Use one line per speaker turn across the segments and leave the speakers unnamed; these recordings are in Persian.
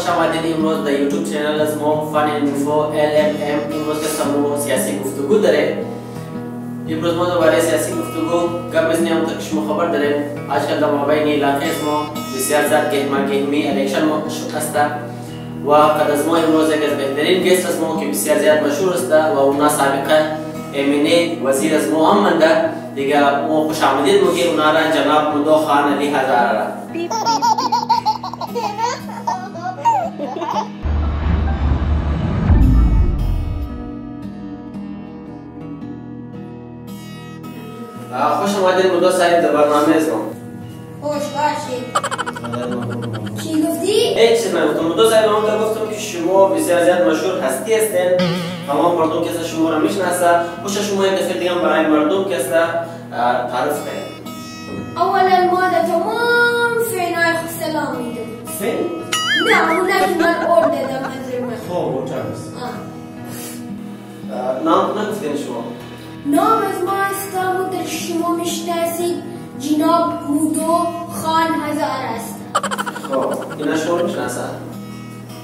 خوش آمدید امروز در یوتیوب چینل از ما فن اینفو ال ام ام امروز که سمو سیاسی گفتگو داره امروز ما دوباره سیاسی گفتگو قبل از نیام که شما خبر داریم آجکل در مابین علاقه ما بسیار زیاد گهما گهمی الیکشن است و قد از ما امروز یک از بهترین گست از ما که بسیار زیاد مشهور است و اونا سابقه امینه وزیر از ما هم منده دیگه ما خوش آمدید میگیم اونا را جناب مدو خان علی هزاره را خوش آمدید مدو صاحب در برنامه ما
خوش باشید چی گفتی؟
هیچ چیز نگفتم مدو صاحب من گفتم که شما بسیار زیاد مشهور هستی هستین تمام مردم کسی شما را می‌شناسه. خوش شما یک دفعه دیگه برای مردم کسی تعریف کنید.
اولا ما در تمام فینای خود سلام میدم.
فین؟
نه اونا که من اور دادم
خب
آه.
نام نگفتین شما.
نام از ما است و در شما می‌شناسید. جناب مودو خان هزار است.
خب اینا شما می‌شناسن؟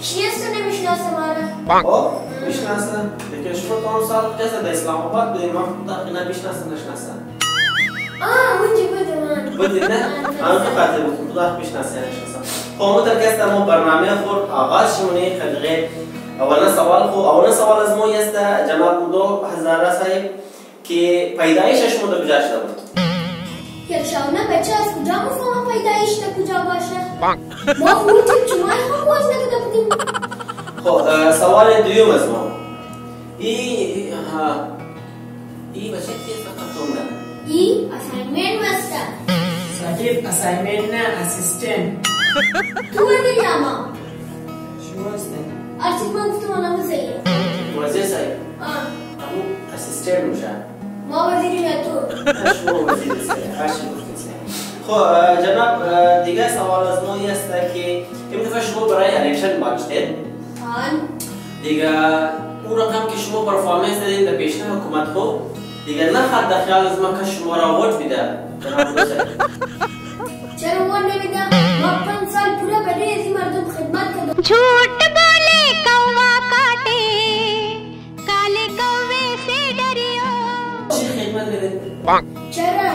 کی است نمی‌شناسه ما را؟
خب می‌شناسن. دیگه شما تا سال کسی در اسلام آباد بودین ما اینا می‌شناسن نشناسن.
آه اونجا بده من
بودین نه؟ من تو خاطر بود؟ خدا می‌شناسن نشناسن. خب مترکز ما برنامه خود آغاز شمونه خلقه اولا سوال خو اولا سوال از ما است جناب مودو هزاره صاحب કે पैदाइश હશમો તો બીજા
શબ્દ yaşamına kaçarız. Kucağıma falan payda işte kucağa başlar. Bak. Bak bunu tip çumay mı bu aslında kadar
bu Ho, e, savale duyuyoruz mu? İyi, ha. İyi başak diye sakatlandı. İyi,
assignment master. Sakif,
assignment ne? Asistan. Tu
ne dedi ama?
Şu aslında.
Artık ben kutum anamı sayıyorum.
Mazı sayıyorum.
Ha.
Ama asistanmış ha.
ما وزیری تو.
شما وزیر صاحب. خب جناب دیگه سوال از ما است که این دفعه شما برای الیکشن باجتید
آن.
دیگه اون رقم که شما پرفارمنس دادین در پیشنه حکومت خو دیگه نخواد در خیال از ما که شما را ووت بیده.
چرا ما نمیدم؟ ما پنج سال پورا برای ازی مردم خدمت کردم.
چی خدمت بدید
چرا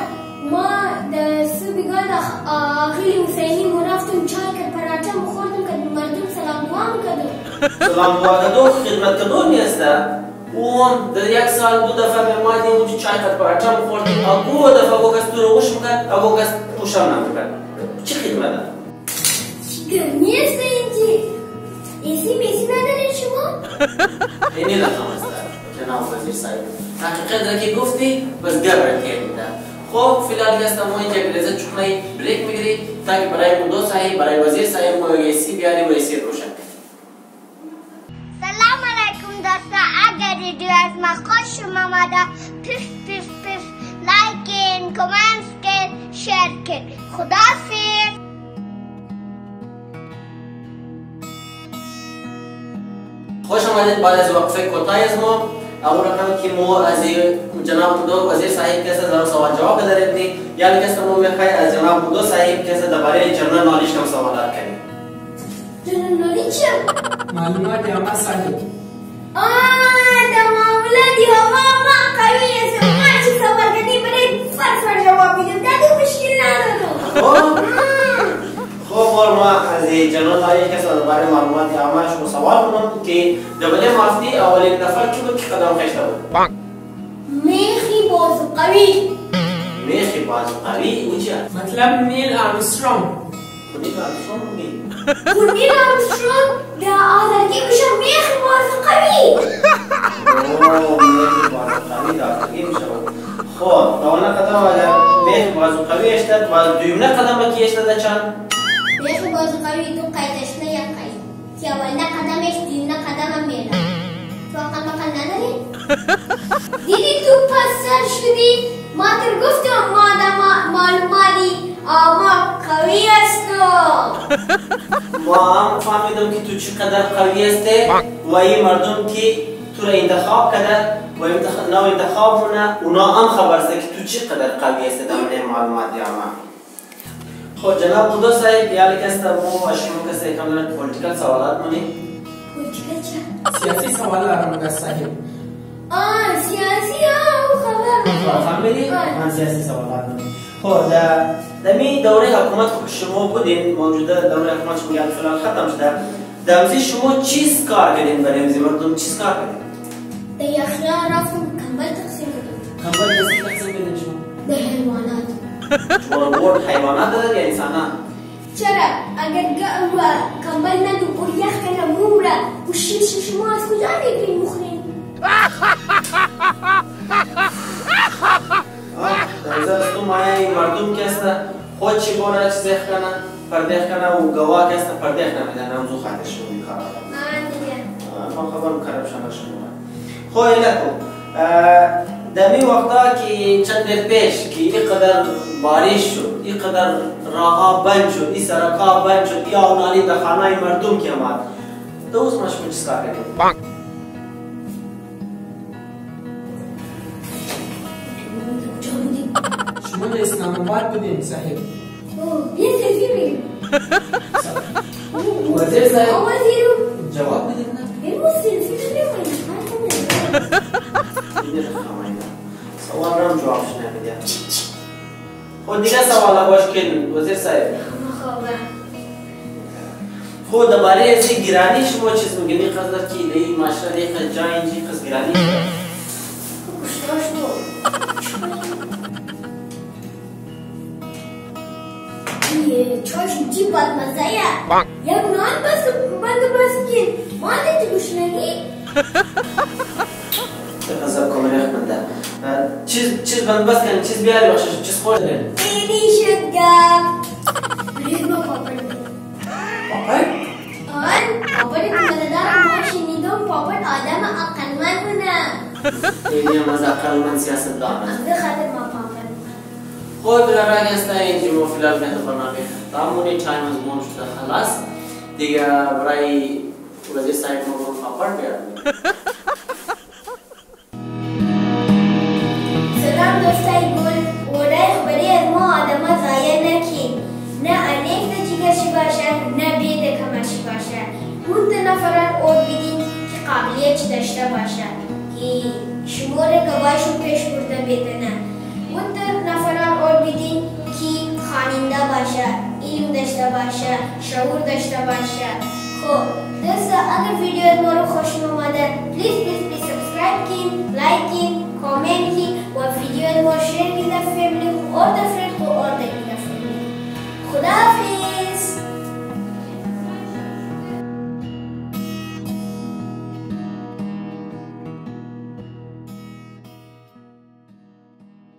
ما در سوبیگان آقلی حسینی مرفتم چای که پراچه مخوردم که مردم سلام دعا میکردم
سلام دعا کدو خدمت کدو نیسته اون در یک سال دو دفعه به ما دیم اونجا چای کد پراچه مخوردیم اگو دفعه اگو کس تو رو گوش میکرد اگو کس پوشم نمیکرد چی خدمت ده؟
گرمی است اینجی ایسی میسی ندارید شما؟
اینی رقم است جناب وزیر صاحب حقیقت را که گفتی بس گبر میده خب فیلال که ما اینجا گریزه چکنه بریک می‌گیری تاکه برای مدو صاحب برای وزیر صاحب ما ایسی بیاری و ایسی روشن
سلام علیکم دوستا. اگر ویدیو از ما خوش اومده پیف پیف پیف لایک کن کامنت کن شیر کن. خدا
خوش آمدید بعد از وقفه کوتاهی از ما. agurana kimo azir janob qudo vazir sahib kaisa zarur savol javob bedaretni yani kaisa umumiy hay az janob qudo sahib kaisa dabare general knowledge kam savollar kare general knowledge ma'lumot
yama sahib
aa da ma'lumot
yama ma qawi ese ma chi sawal kani bade far far jawab de dadu mushkil na do دا دو مشکل ندارم
خب خب بار ما از جنرال نالیش کسی درباره معلومات عامه شما سوال کنم که دبله مافتی اولین نفر کی بود که قدم خشته بود
میخی باز قوی.
میخی باز قوی؟ او چیه؟
مطلب نیل آرمسترونگ
خودی که شما میگی.
کنی رامسترون دا آزرگی میشه. میخی باز قوی.
اوه میخی باز قوی داخلی میشه. خب دونه قدم اگر میخی باز قوی اشتد باز دویمنه قدم کی اشتد چند؟
میخی باز قوی تو قیدش نه یا قید که اولنا قدمش دیونه قدم میره تو اقل مقل نداری؟ دیدی تو پسر شدی ما تر گفتم ما دا ما- معلوماتی آما قوی است
ما هم فهمیدم که تو چقدر قوی هستی و این مردم که تو را انتخاب کرده و انتخاب نو انتخاب مونه اونا هم خبر که تو چقدر قوی هستی در من معلومات عامه خب جناب بودا صاحب یالی کس تا مو و شما کسی کاملا پولیتیکل سوالات مونی
پولیتیکل چه؟
سیاسی سوال دارم مگه صاحب.
آه سیاسی آه او خبر
فهمیدی؟ من سیاسی سوالات مونی خب در دمی دوره حکومت خب شما بودین موجوده دوره حکومت شما یعنی فلان ختم شده. دمزی شما چیز کار کردین برای امزی مردم چیز کار کردین؟
د یخیان رفتم کمبل تقسیم کردم.
کمبل تقسیم کردین شما؟
به حیوانات
شما ورد حیوانات دارد یا انسانات؟
چرا اگر گ- و کمبل ندو و یخ کنه مومره و شیش شما از کجا می‌گیرین مخورین
در از تو مایه مردم است خود چی باره چیز کنه پرده کنه و گواه که است پرده کنه میدن همزو شما این کار
آه دیگه
ما خبر مکرم شما شما خو ایلا کو دمی وقتا که چند دیر پیش که اینقدر بارش شد اینقدر راه بند شد این سرکا بند شد یا اونالی در خانه مردم که آمد دوست ما شما چیز کار کردیم
کجا بودیم
شما در اسلام آباد بودین صاحب
اوه بیا سلفی بگیریم
وزیر صاحب
آه وزیرو
جواب بدید نه
بیا سلفی بگیریم
سوال رم جواب شنه خود دیگه سوال باش کن وزیر صاحب
خبر
خود درباره از این گرانی شما چیز میگنی قصد کی دی ماشاءالله دی قصد جای اینجی قصد گرانی
کشتاش تو چاش چی باد مزه یا یک نان بس بند بس
چیز چیز بند بس کن چیز بیاری باشه چیز خوش داریم
دیدی شد گپ بلیز ما پاپر
پاپای؟
آن پاپر کمددار ما شنیدم پاپر آدم اقلمن بونه
دیدی هم از اقل من سیاست دارم
به خاطر ما پاپر
خود برای رنگ است اینجی ما فیلال به برنامه تمامی تایم از مون شده خلاص. دیگه برای وزیر صاحب ما برون پاپر بیارم
ದಷ್ಟ ಭಾಷಾ ಈ ಶಿವೋರೆ ಗವಾಶು ಪೇಶ್ಪುರ್ದ ಬೇತನ ಮುಂದ ನಫರ ಓಡ್ಬಿದಿನ್ ಕಿ ಖಾನಿಂದ ಭಾಷಾ ಇಲ್ಮ್ ದಷ್ಟ ಭಾಷಾ ಶೌರ್ ದಷ್ಟ ಭಾಷಾ ಹೋ ದಸ ಅಗರ್ ವಿಡಿಯೋ ಮೋರು ಖುಷ್ ಮಮದ ಪ್ಲೀಸ್ ಪ್ಲೀಸ್ ಪ್ಲೀಸ್ ಸಬ್ಸ್ಕ್ರಾइब कीन लाइक कीन कमेंट कीन और वीडियो और शेयर कीन द फैमिली और द